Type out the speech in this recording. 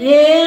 e